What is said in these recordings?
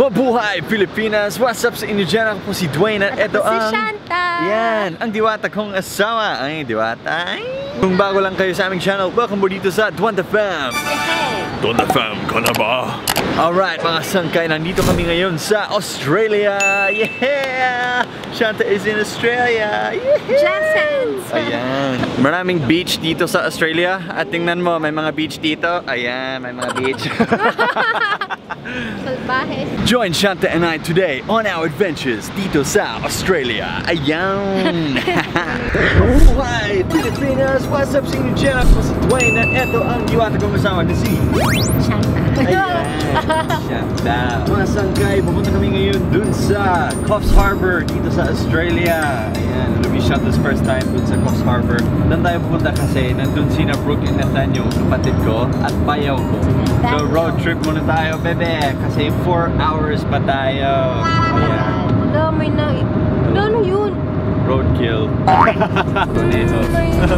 Mabuhay Pilipinas! What's up sa inyo dyan? Ako po si Dwayne at ito Si ang... Shanta! Yan, ang diwata kong asawa. Ay, diwata. Ay. Kung bago lang kayo sa aming channel, welcome po dito sa Duanda Fam. Duanda Fam, ka na ba? Alright, mga sangkay, nandito kami ngayon sa Australia. Yeah! Shanta is in Australia. Yeah! Johnson's! Ayan. Maraming beach dito sa Australia. At tingnan mo, may mga beach dito. Ayan, may mga beach. Salbahe. Join Shanta and I today on our adventures dito sa Australia. Ayan! Buhay! Pilipinas! What's up sa inyo dyan? Ako si Dwayne at eto ang diwata kong kasama na si Shanta. Ayan! Shanta! Mga sangkay, pupunta kami ngayon dun sa Coffs Harbour dito sa Australia. Ayan, it'll be Shanta's first time dun sa Coffs Harbour. Doon tayo pupunta kasi nandun sina Brooke and Nathaniel, kapatid ko, at bayaw ko. So road trip muna tayo, bebe. Kasi 4 hours pa tayo. Ayan. Wala, may na... Wala, ano yun? Roadkill. Tornado. May, ano,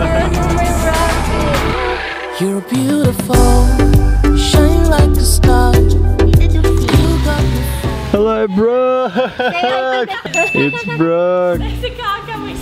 may rabbit. You're beautiful, shine like a star. You got me Hello, bro. it's Brooke.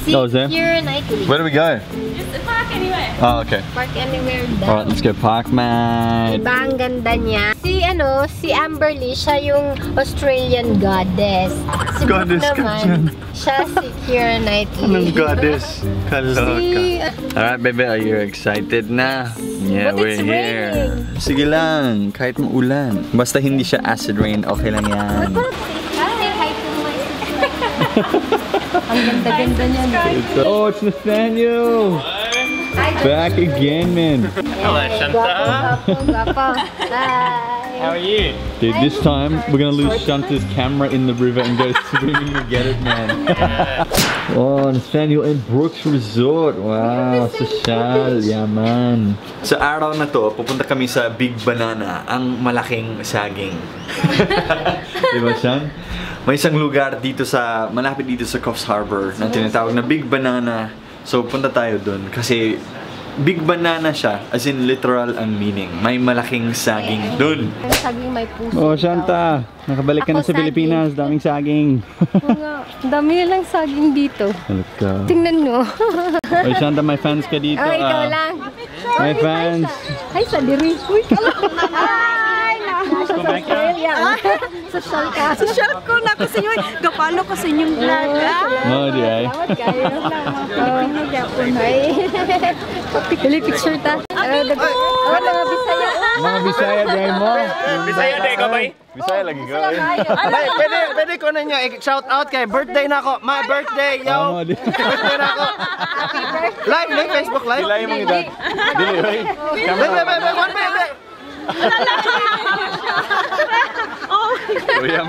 Si is there? Kieran Knightley. Where do we go? Just park anywhere. Oh, okay. Park anywhere Alright, let's go park. Diba ang ganda niya? Si ano, si Amberly, siya yung Australian goddess. Si Goddess naman, siya si Knightley. Anong goddess? Kaloka. Si, uh, Alright, baby, are you excited na? Yeah, But we're here. raining. Sige lang, kahit maulan. Basta hindi siya acid rain, okay lang yan. Hi to my. Ang ganda-ganda niya. Oh, it's Nathaniel! Back again, man. Hello. Hi. How are you? Dude, this time we're gonna lose Shanta's camera in the river and go swimming to get it, man. oh, Nathaniel and Brooks Resort. Wow, social. Yaman. Sa araw na to, pupunta kami sa Big Banana, ang malaking saging. Di ba, Shan? May isang lugar dito sa, malapit dito sa Coffs Harbor na tinatawag na Big Banana. So, punta tayo dun kasi Big Banana siya, as in literal ang meaning. May malaking saging dun. Saging may puso. Oh, Shanta, nakabalik ka na sa saging. Pilipinas. Daming saging. Oo nga. Ang dami nilang saging dito. Halika ka. Tingnan nyo. Oy, Shanta, may fans ka dito. Ay, ikaw ah. lang. May fans. Ay, sa diri. Uy, kala. Sa Australia. Social ka. Social ko na kasi yun. Gapalo ko sa inyong vlog. ah. No, di ay. Salamat kayo. Salamat Ay. Pili picture ta. Ah, dag- Oh, mga Bisaya. Mga Bisaya, di ay mo. Bisaya day ka ba? Bisaya lagi ka. eh. Ay, pwede, pwede ko na niya i-shout out kay birthday na ako. My birthday, yo! Birthday na ako. Live, live, Facebook live. Yung mga edad. Dili. Wait, wait, wait, wait, one minute. Uyam.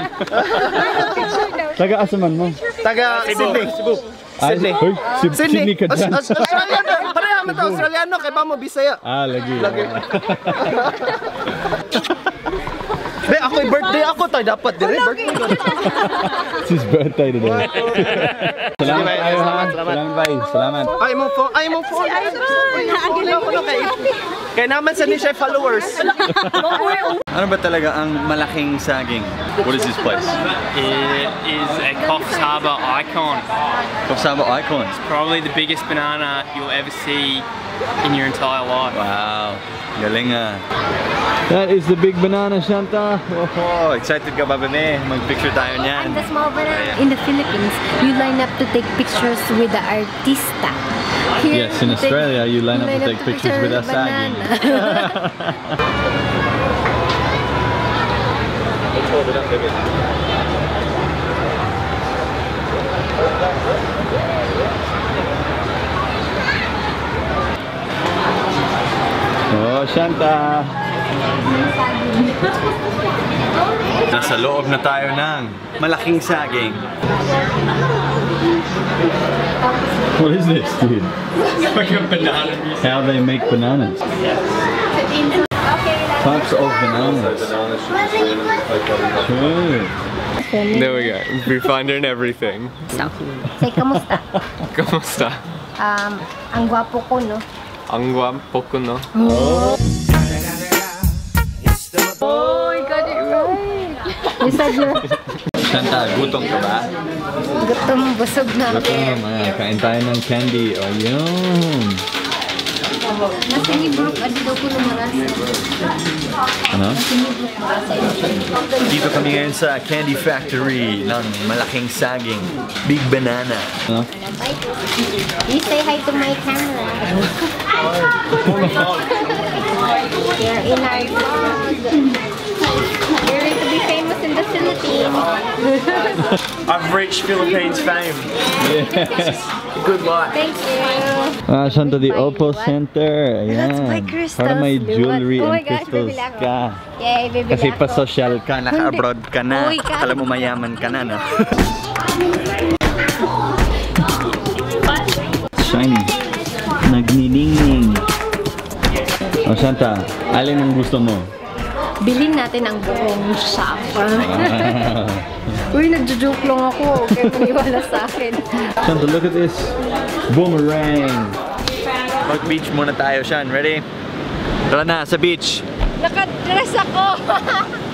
Taga asaman mo? Taga Sydney. Cebu. Sydney. Hoy, Sydney ka dyan. Aus- Australiano. Pareha mo to, Australiano. Kay ba mo Bisaya? Ah, lagi. Lagi. Be, ako'y birthday ako tayo dapat dire birthday ko. It's his birthday today. Salamat tayo ha. Salamat bye. Salamat. Ay mo phone, ay mo phone. Ay, ay, ko na kay. Naman sa ni siya followers. Ano ba talaga ang malaking saging? What is this place? It is a Coffs Harbour icon. Kopsabo Icons. Probably the biggest banana you'll ever see in your entire life. Wow. Galing ah. That is the big banana, Shanta. Oh, excited ka ba, bebe? Mag-picture tayo And niyan. the small banana. In the Philippines, you line up to take pictures with the artista. Here, Yes, in you take- Australia, you line up to line take pictures with a saging. banana. Oh, Shanta. Nasa loob na tayo ng malaking saging. What is this, dude? It's like a banana. How they make bananas. Types of bananas. Sure. There we go. Viewfinder and everything. Say, kamusta? Kamusta? Um, ang gwapo ko, no? Ang guwapo ko, no? Oh, I got it right. You said you're Shanta, gutom ka ba? gutom, busog na. Gutom. Ayan, kain tayo ng candy. O, yun. Nasa ni Brooke, ano daw po lumaras? Ano? Dito kami ngayon sa Candy Factory ng malaking saging. Big banana. Ano? You say hi to my camera. You're in our vlog. You're going to be famous in the Philippines. I've reached Philippines fame. Good luck. Thank you. Ah, Shanta, the Oppo Center. Ayan. Let's buy crystals. Para may jewelry Oh my and gosh, crystals ka. Yay, bibili Kasi pa-social ka, naka-abroad ka na. Uy, ka. Alam mo mayaman ka na, no? Shiny. Nagniningning. O, Shanta, alin ang gusto mo? Bilhin natin ang buong shop. Uy, nagjo-joke lang ako. Kaya maniwala sa akin. Shanta, look at this. Boomerang. Mag-beach muna tayo, Shan. Ready? Tara na, sa beach. Nakadress ako.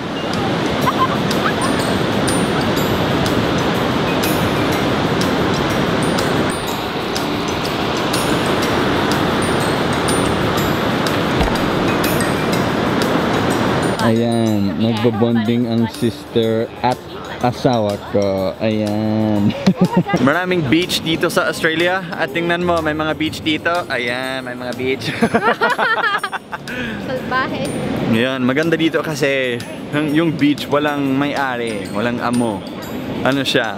Ayan, nagbabonding ang sister at asawa ko. Ayan. Maraming beach dito sa Australia. At tingnan mo, may mga beach dito. Ayan, may mga beach. Salbahe. Ayan, maganda dito kasi yung- yung beach walang may-ari, walang amo. Ano siya?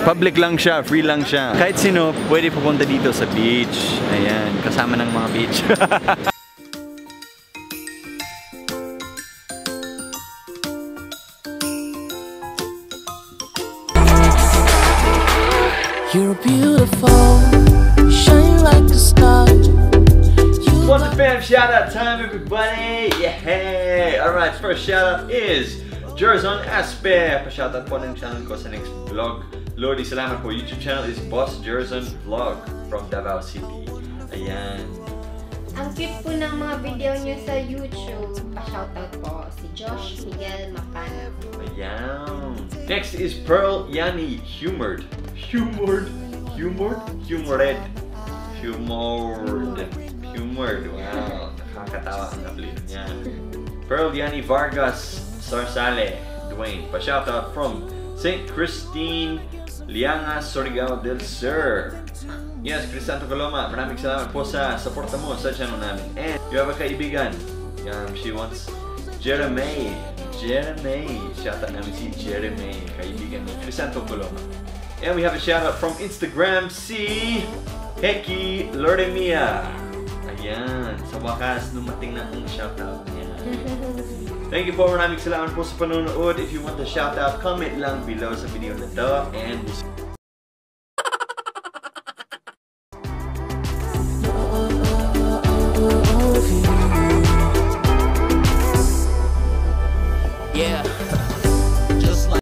Public lang siya, free lang siya. Kahit sino pwede pupunta dito sa beach. Ayan, kasama ng mga beach. You're beautiful, shine like a star. What's up fam? Shout out time everybody! Yeah! Alright, first shout out is Jerzon Aspe. Pa-shout out po channel ko sa next vlog. Lordy, salamat po. YouTube channel is Boss Jerzon Vlog from Davao City. Ayan. Ang cute po ng mga video niyo sa YouTube. Pa-shoutout po si Josh Miguel Mapana. Ayan. Next is Pearl Yani Humored. Humored? Humored? Humored. Humored. Humored. Wow. Nakakatawa ang apelido niya. Pearl Yani Vargas Sarsale. Dwayne. Pa-shoutout from St. Christine Lianga Surigao del Sur. Yes, Crisanto Coloma, maraming salamat po sa suporta mo sa channel namin. And you have a kaibigan. Um, she wants Jeremy. Jeremy. Shout out namin si Jeremy, kaibigan ni Crisanto Coloma. And we have a shout out from Instagram si Heki Lordemia. Ayan, sa wakas dumating na ang shout out niya. Thank you po, maraming salamat po sa panonood. If you want a shout out, comment lang below sa video na to. And